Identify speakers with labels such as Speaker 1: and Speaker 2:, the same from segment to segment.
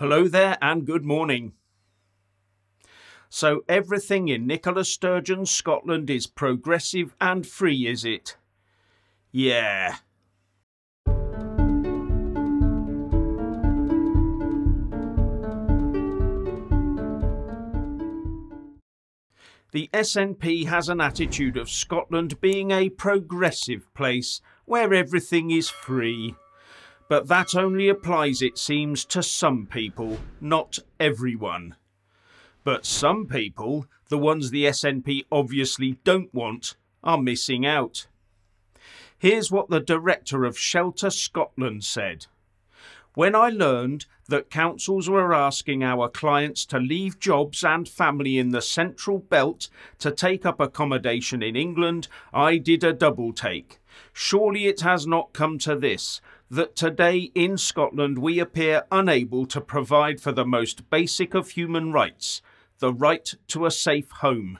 Speaker 1: Hello there and good morning. So, everything in Nicola Sturgeon's Scotland is progressive and free, is it? Yeah. The SNP has an attitude of Scotland being a progressive place where everything is free. But that only applies, it seems, to some people, not everyone. But some people, the ones the SNP obviously don't want, are missing out. Here's what the director of Shelter Scotland said. When I learned that councils were asking our clients to leave jobs and family in the central belt to take up accommodation in England, I did a double take. Surely it has not come to this that today in Scotland we appear unable to provide for the most basic of human rights, the right to a safe home.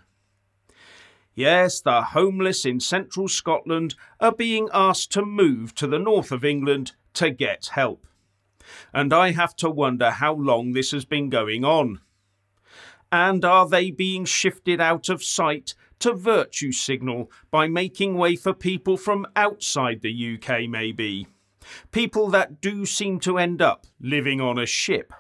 Speaker 1: Yes, the homeless in central Scotland are being asked to move to the north of England to get help. And I have to wonder how long this has been going on. And are they being shifted out of sight to virtue signal by making way for people from outside the UK, maybe? People that do seem to end up living on a ship.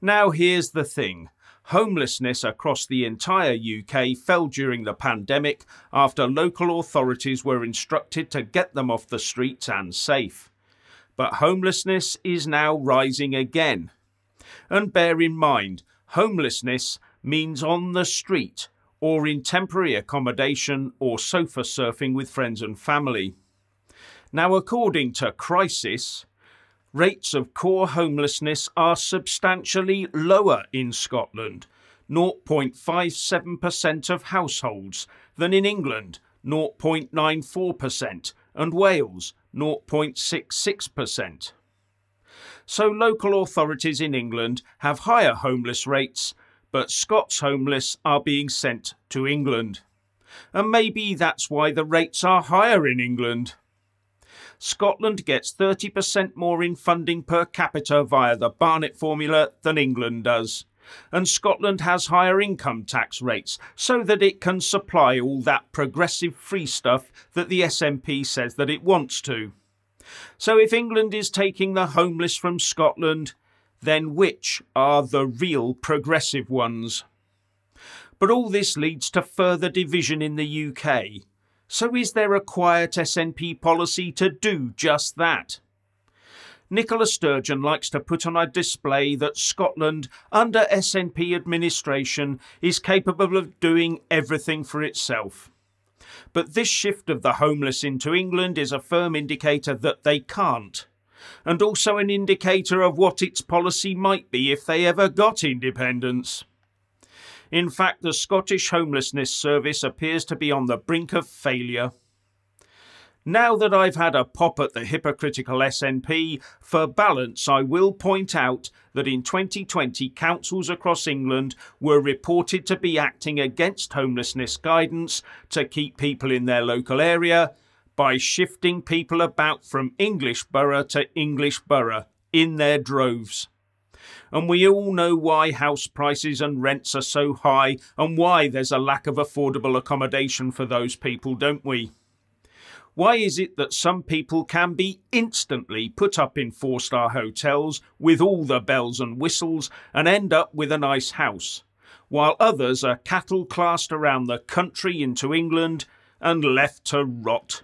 Speaker 1: Now, here's the thing homelessness across the entire UK fell during the pandemic after local authorities were instructed to get them off the streets and safe. But homelessness is now rising again. And bear in mind, homelessness means on the street or in temporary accommodation or sofa surfing with friends and family. Now, according to Crisis, rates of core homelessness are substantially lower in Scotland, 0.57% of households, than in England, 0.94%, and Wales, 0.66%. So local authorities in England have higher homeless rates, but Scots homeless are being sent to England. And maybe that's why the rates are higher in England. Scotland gets 30% more in funding per capita via the Barnett formula than England does. And Scotland has higher income tax rates so that it can supply all that progressive free stuff that the SNP says that it wants to. So if England is taking the homeless from Scotland, then which are the real progressive ones? But all this leads to further division in the UK so is there a quiet SNP policy to do just that? Nicola Sturgeon likes to put on a display that Scotland, under SNP administration, is capable of doing everything for itself. But this shift of the homeless into England is a firm indicator that they can't, and also an indicator of what its policy might be if they ever got independence. In fact, the Scottish Homelessness Service appears to be on the brink of failure. Now that I've had a pop at the hypocritical SNP, for balance I will point out that in 2020 councils across England were reported to be acting against homelessness guidance to keep people in their local area by shifting people about from English borough to English borough in their droves and we all know why house prices and rents are so high and why there's a lack of affordable accommodation for those people, don't we? Why is it that some people can be instantly put up in four star hotels with all the bells and whistles and end up with a nice house, while others are cattle classed around the country into England and left to rot?